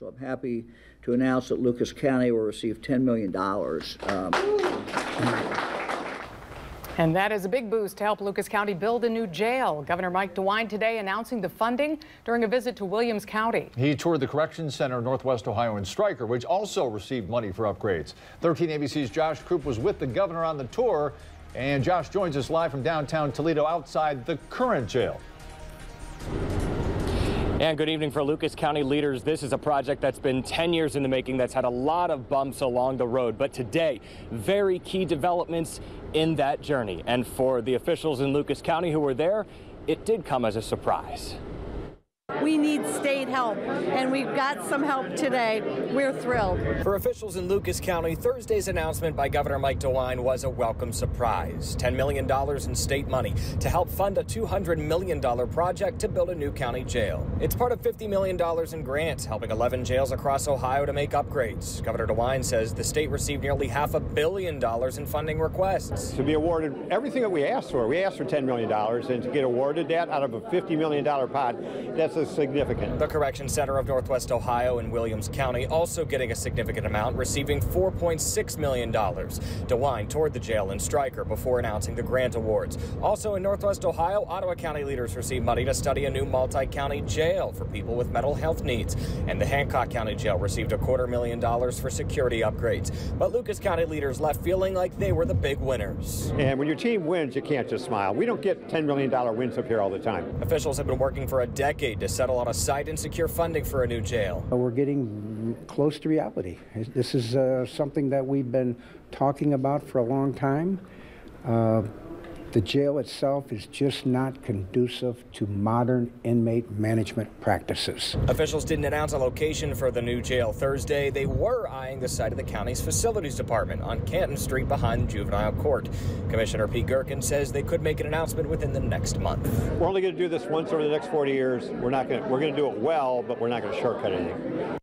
So I'm happy to announce that Lucas County will receive $10 million. Um, And that is a big boost to help Lucas County build a new jail. Governor Mike DeWine today announcing the funding during a visit to Williams County. He toured the Corrections Center in Northwest Ohio in Stryker, which also received money for upgrades. 13 ABC's Josh Croup was with the governor on the tour, and Josh joins us live from downtown Toledo outside the current jail. And good evening for Lucas County leaders. This is a project that's been 10 years in the making that's had a lot of bumps along the road. But today, very key developments in that journey. And for the officials in Lucas County who were there, it did come as a surprise. We need state help, and we've got some help today. We're thrilled. For officials in Lucas County, Thursday's announcement by Governor Mike DeWine was a welcome surprise. $10 million in state money to help fund a $200 million project to build a new county jail. It's part of $50 million in grants, helping 11 jails across Ohio to make upgrades. Governor DeWine says the state received nearly half a billion dollars in funding requests. To be awarded everything that we asked for, we asked for $10 million, and to get awarded that out of a $50 million pot, that's a significant. The Correction Center of Northwest Ohio in Williams County also getting a significant amount, receiving $4.6 million. DeWine toured the jail in Stryker before announcing the grant awards. Also in Northwest Ohio, Ottawa County leaders received money to study a new multi-county jail for people with mental health needs. And the Hancock County Jail received a quarter million dollars for security upgrades. But Lucas County leaders left feeling like they were the big winners. And when your team wins, you can't just smile. We don't get $10 million wins up here all the time. Officials have been working for a decade to settle on a site and secure funding for a new jail. We're getting close to reality. This is uh, something that we've been talking about for a long time. Uh, the jail itself is just not conducive to modern inmate management practices. Officials didn't announce a location for the new jail Thursday. They were eyeing the site of the county's facilities department on Canton Street behind the juvenile court. Commissioner Pete Gerken says they could make an announcement within the next month. We're only going to do this once over the next 40 years. We're not going to, we're going to do it well, but we're not going to shortcut anything.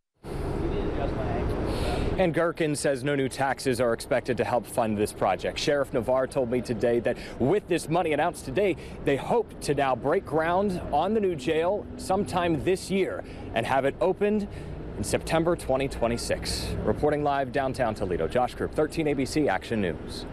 And Gerken says no new taxes are expected to help fund this project. Sheriff Navarre told me today that with this money announced today, they hope to now break ground on the new jail sometime this year and have it opened in September 2026. Reporting live downtown Toledo, Josh Croup, 13 ABC Action News.